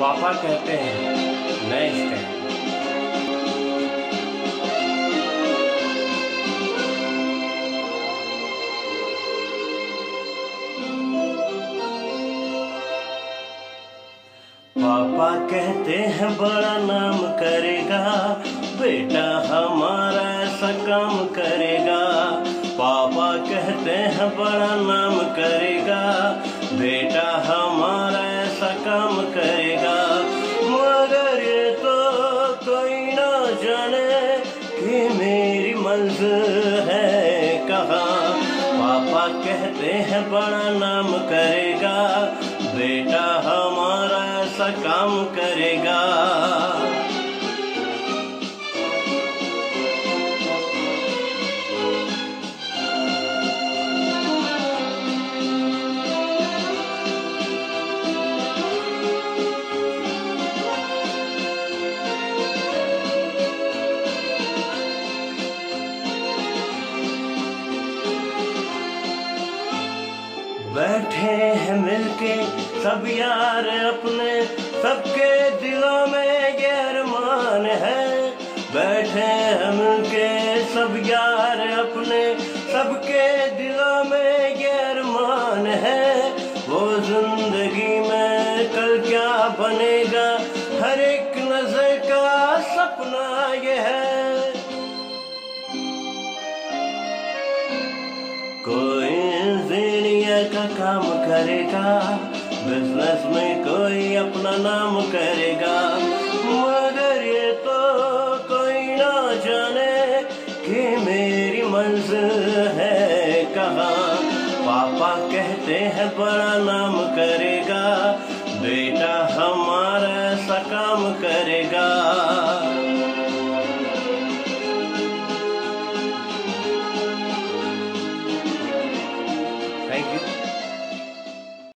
पापा कहते हैं नए स्टैंड पापा कहते हैं, बड़ा नाम करेगा, बेटा हमारा ऐसा काम करेगा। पापा कहते हैं, बड़ा नाम करेगा, बेटा हमारा मेरी मंजिल है कहा? पापा कहते हैं बड़ा नाम करेगा, बेटा हमारा ऐसा काम करेगा। बैठे हैं मिलके सब यार अपने, सबके दिलों में गैरमान है। बैठे हैं मिलके सब यार अपने, सबके दिलों में गैरमान है। वो ज़िंदगी में कल क्या बनेगा, हर एक नज़र का सपना ये है। का काम करेगा। बिज़नेस में कोई अपना नाम करेगा। मगर ये तो कोई ना जाने कि मेरी मंजिल है कहा। पापा कहते हैं बड़ा नाम करेगा। बेटा हमारा ऐसा काम करेगा